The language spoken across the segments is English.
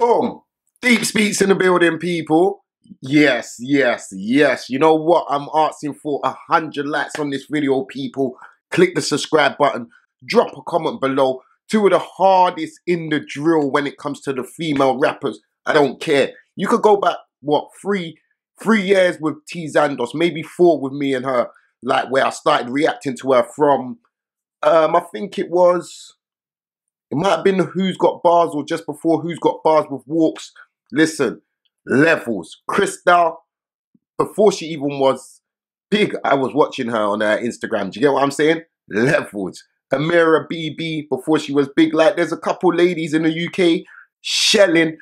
Boom. Deepsspeaks in the building, people. Yes, yes, yes. You know what? I'm asking for a hundred likes on this video, people. Click the subscribe button. Drop a comment below. Two of the hardest in the drill when it comes to the female rappers. I don't care. You could go back, what, three, three years with Teezandos, maybe four with me and her, like where I started reacting to her from, um, I think it was, it might have been Who's Got Bars or just before Who's Got Bars with Walkz. Listen, levels. Cristale, before she even was big, I was watching her on her Instagram. Do you get what I'm saying? Levels. Amira BB, before she was big. Like, there's a couple ladies in the UK shelling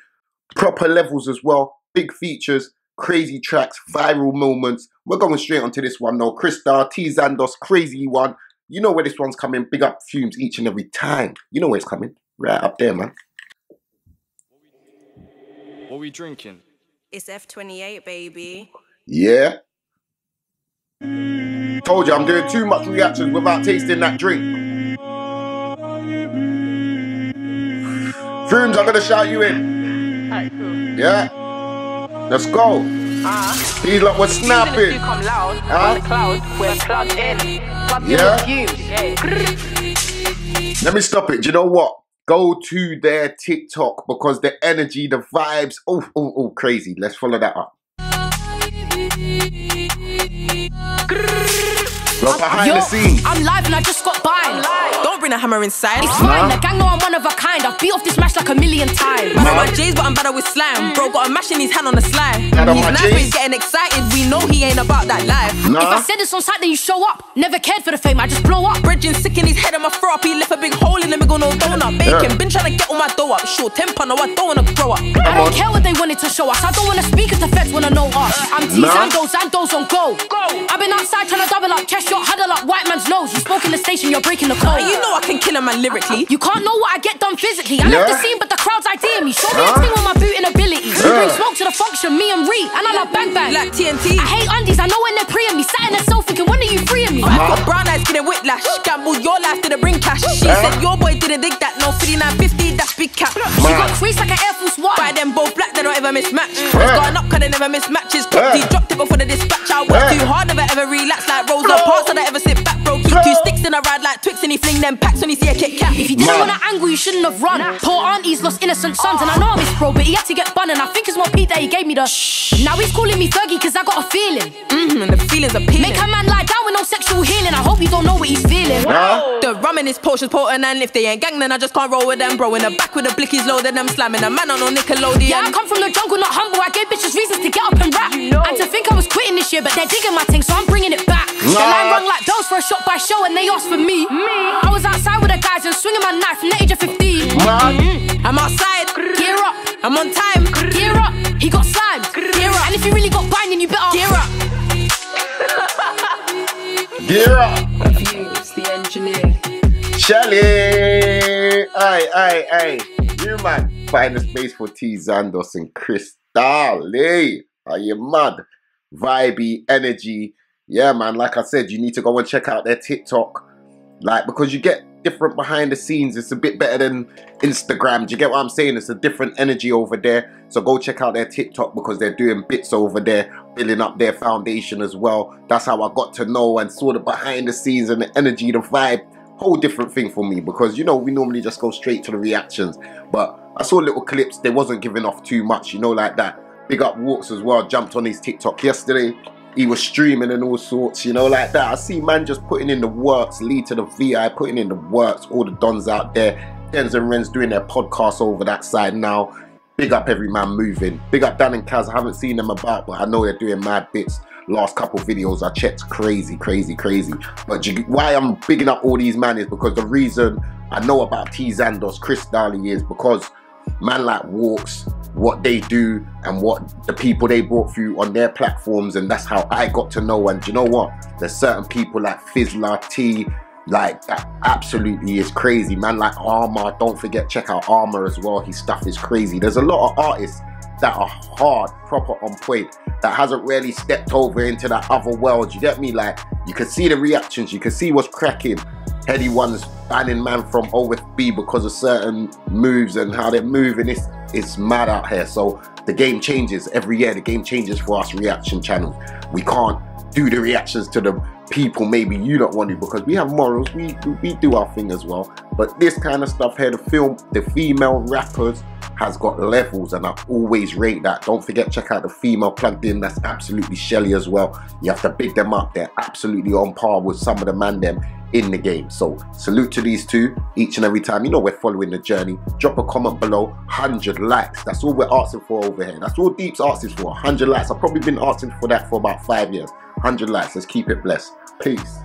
proper levels as well. Big features, crazy tracks, viral moments. We're going straight onto this one though. Cristale, T Zandos, crazy one. You know where this one's coming. Big up Fumez each and every time. You know where it's coming. Right up there, man. What we drinking? It's F28, baby. Yeah. Told you I'm doing too much reactions without tasting that drink. Fumez, I'm gonna shout you in. Alright, cool. Yeah. Let's go. Ah. These lot was Even if snapping. you come loud, Huh? on the cloud, we're plugged in. Plugged Yeah. in with you. Yeah. Let me stop it. Do you know what? Go to their TikTok because the energy, the vibes, oh, oh, oh, crazy. Let's follow that up. Well, behind Yo, the scenes. I'm live and I just got by. Don't bring a hammer inside. It's fine, the gang know I'm one of a kind. I've beat off this match like a million times. Man, my J's, but I'm better with slime. Bro got a mash in his hand on the slide. He's nice, but he's getting excited. We know he ain't about that life. If I said this on site, then you show up. Never cared for the fame, I just blow up. Bridging sick in his head and my throw up. He left a big hole in the middle, no donut. Been trying to get all my dough up. Short temper, no, I don't wanna grow up. I don't care what they wanted to show us. I don't wanna speak if the feds wanna know us. I'm T Nah. Zandos, Zandos on go. I've been outside trying to double up, chest shot, huddle up, white man's nose. You spoke in the station, you're breaking the code. You know I can kill a man lyrically. You can't know what I get done physically. I left the scene, but the crowd's idea me. Show me a thing with my booting ability. Yeah. Bring smoke to the function, me and Ree, and I love bang bang. Like TNT. I hate undies, I know when they're preying me. Sat in the cell thinking, when are you freeing me? I got brown eyes getting whiplash. Gambled your life, didn't bring cash. She eh? said your boy didn't dig that. No 5950, that's big cap. She got crease like an Air Force One. Buy them both black, they don't ever mismatch. Yeah. It's going up, cause they never mismatches. Yeah. He dropped it before the dispatch. I work eh? too hard, never ever relax like Rosa Parks. I don't ever sit back, bro. Keep two sticks in a ride like Twix, and he fling them packs when he see a Kit Kat. If you didn't want to angle, you shouldn't have run. Poor aunties lost innocent sons, and I know I'm his bro, but he had to get bun, and I think it's more Pete that he gave me the shh. Now he's calling me Fergie, cause I got a feeling. Mm-hmm, and the feelings are peeling. Make a man lie down with no sexual healing. I hope you don't know what he's feeling. Huh? The rum in his potions potent, and if they ain't gang, then I just can't roll with them, bro. In the back with the blickies loaded, them slamming. A man on no Nickelodeon. Yeah, I come from the jungle, not humble. I gave bitches reasons to get up and rap. And to think I was quitting this year, but they're digging my thing, so I'm bringing it back. The Nah. line rung like bells for a shot by show, and they asked for me. me. I was outside with the guys and swinging my knife from the age of 15. Man. Mm-hmm. I'm outside. Gear up, I'm on time. gear up. He got slimed. Gear up. And if you really got binding, you better Gear up. Gear up. Fumez, the engineer. Shelly. Aye, aye, aye. You man. Find a space for Teezandos and Cristale. Hey. Are you mad? Vibey, energy. Yeah, man. Like I said, you need to go and check out their TikTok. Like, because you get different behind the scenes. It's a bit better than Instagram. Do you get what I'm saying? It's a different energy over there. So go check out their TikTok because they're doing bits over there, building up their foundation as well. That's how I got to know and saw the behind the scenes and the energy, the vibe. Whole different thing for me because you know we normally just go straight to the reactions. But I saw little clips, they wasn't giving off too much, you know, like that. Big up Walkz as well, jumped on his TikTok yesterday. He was streaming and all sorts, you know, like that. I see man just putting in the works, LeeToTheVI, putting in the works, all the dons out there. Denz and Ren's doing their podcast over that side now. Big up every man moving. Big up Dan and Kaz. I haven't seen them about, but I know they're doing mad bits. Last couple videos I checked, crazy, crazy, crazy. But you, why I'm bigging up all these man is because the reason I know about Teezandos, Chris Daly is because man like Walkz, what they do and what the people they brought through on their platforms, and that's how I got to know. And you know what? There's certain people like Fizzler T, like that absolutely is crazy. Man like Armor, don't forget, check out Armor as well. His stuff is crazy. There's a lot of artists that are hard, proper on point, that hasn't really stepped over into that other world. You get me? Like, you can see the reactions, you can see what's cracking. Headie One's banning man from OFB because of certain moves and how they're moving. It's, it's mad out here. So the game changes every year. The game changes for us reaction channels. We can't do the reactions to the people maybe you don't want to because we have morals. We, we do our thing as well. But this kind of stuff here, the film, the female rappers has got levels and I always rate that. Don't forget, check out the female plugged in. That's absolutely Shelly as well. You have to big them up. They're absolutely on par with some of the man them in the game. So salute to these two each and every time. You know we're following the journey. Drop a comment below. 100 likes. That's all we're asking for over here. That's all Deep's asking for. 100 likes. I've probably been asking for that for about five years. 100 likes. Let's keep it blessed. Peace.